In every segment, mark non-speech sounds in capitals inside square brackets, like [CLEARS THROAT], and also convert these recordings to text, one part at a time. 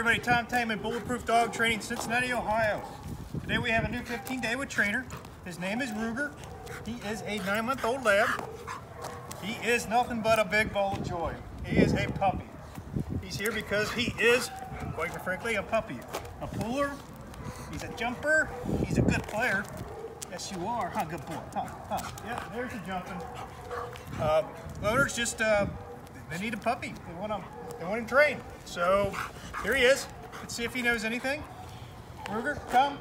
everybody, Tom Taman, Bulletproof Dog Training, Cincinnati, Ohio. Today we have a new 15 day with trainer. His name is Ruger. He is a nine month old lab. He is nothing but a big ball of joy. He is a puppy. He's here because he is, quite frankly, a puppy. A puller, he's a jumper, he's a good player. Yes, you are, huh? Good boy, huh? huh. Yeah, there's the jumping. Uh, owners just, uh, they need a puppy. They want him, they want him trained. So here he is. Let's see if he knows anything. Ruger, come,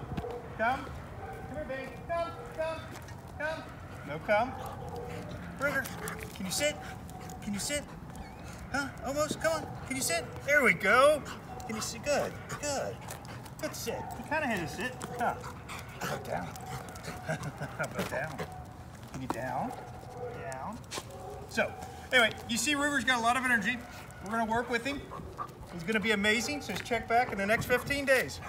come. Come here, baby. Come, come, come. No come. Ruger, can you sit? Can you sit? Huh? Almost? Come on. Can you sit? There we go. Can you sit? Good, good. Good sit. He kind of had to sit. Huh. About down? [LAUGHS] How about down? Can you down? Down. So, anyway, you see Ruger's got a lot of energy. We're to work with him. He's to be amazing, so just check back in the next 15 days.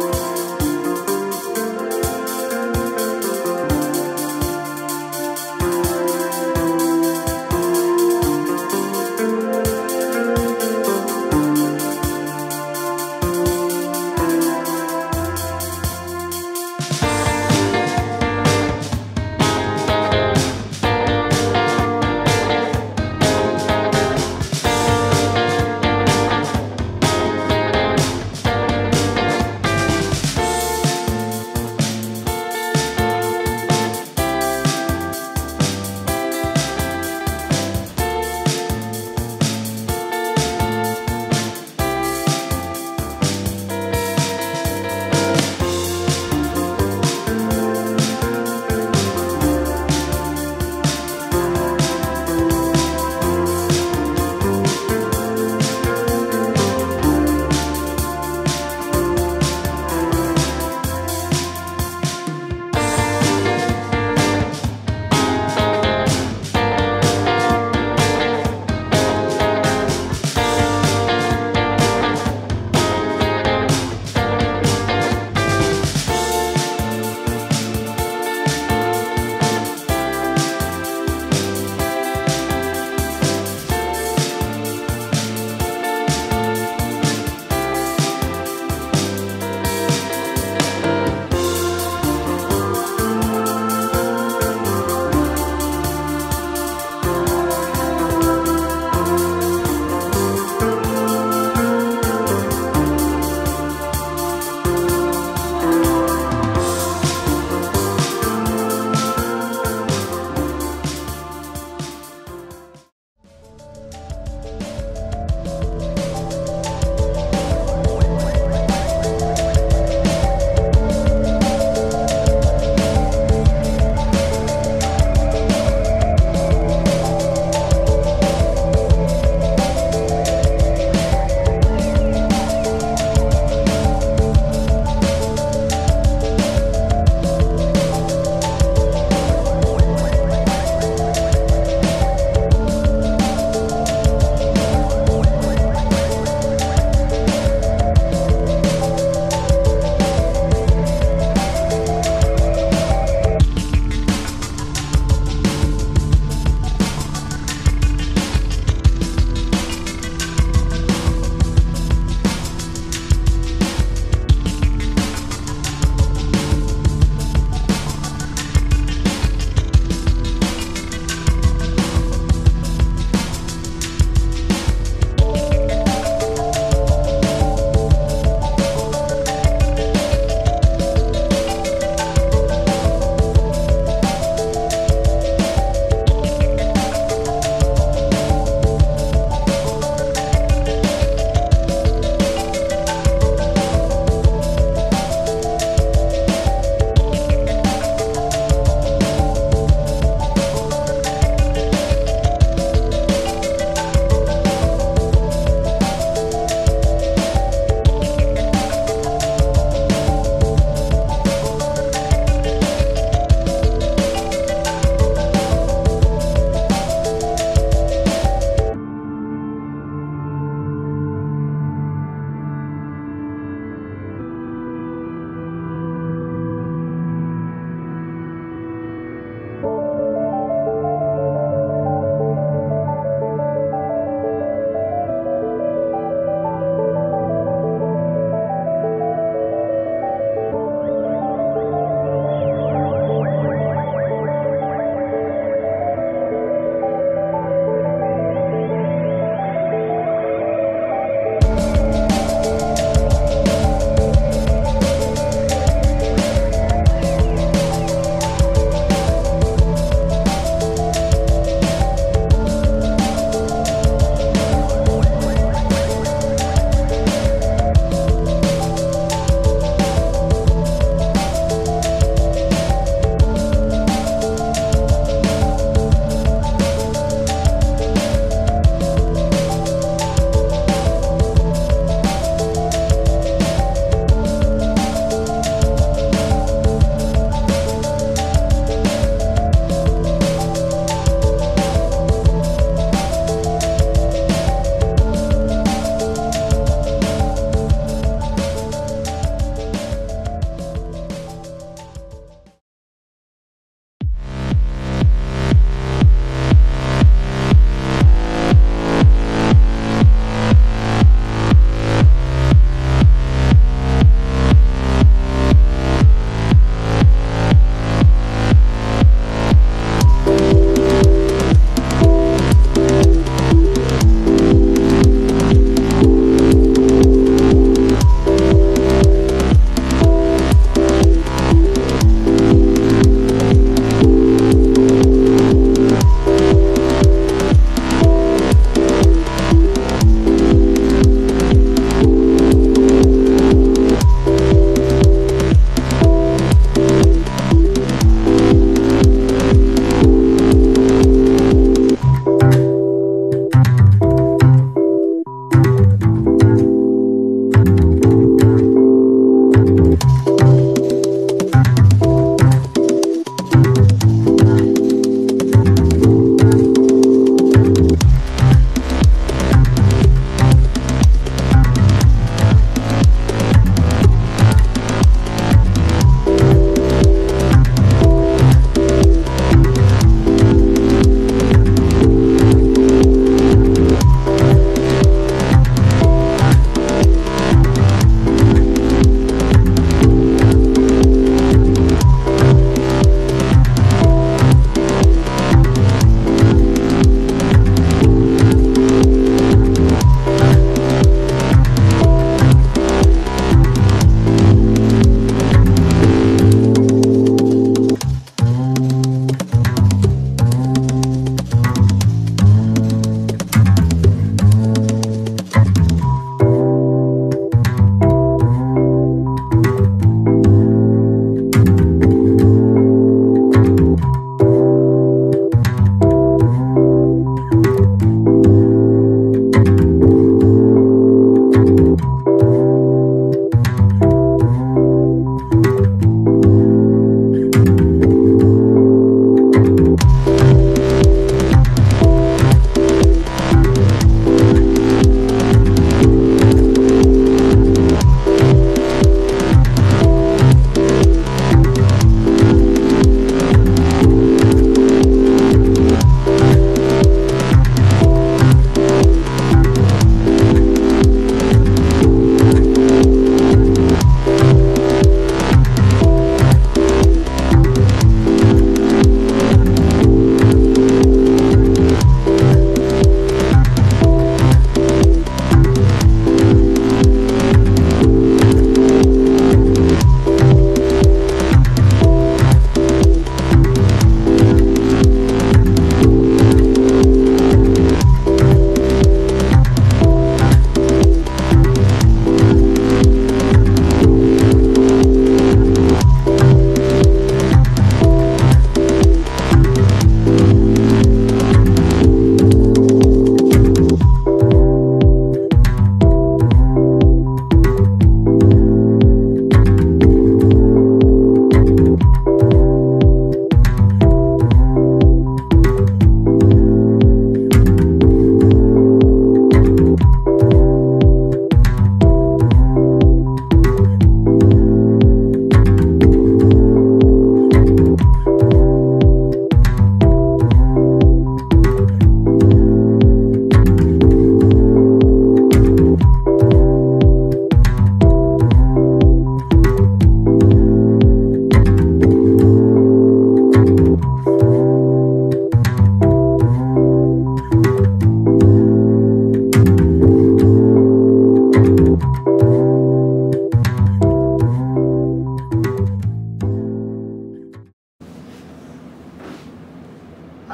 Bye.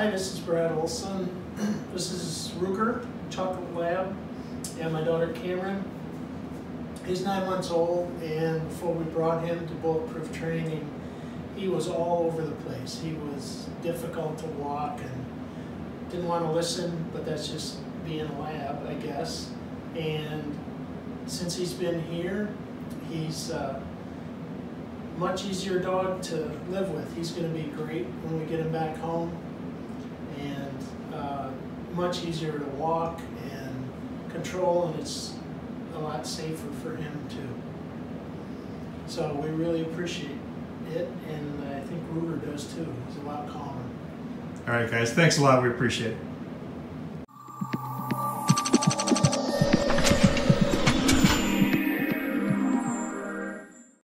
Hi, this is Brad Olson. [CLEARS THROAT] This is Ruger, Chocolate Lab, and my daughter Cameron. He's nine months old, and before we brought him to bulletproof training, he was all over the place. He was difficult to walk and didn't want to listen, but that's just being a lab, I guess. And since he's been here, he's uh, much easier dog to live with. He's going to be great when we get him back home, much easier to walk and control, and it's a lot safer for him too. So we really appreciate it, and I think Ruger does too. He's a lot calmer. All right, guys. Thanks a lot. We appreciate it.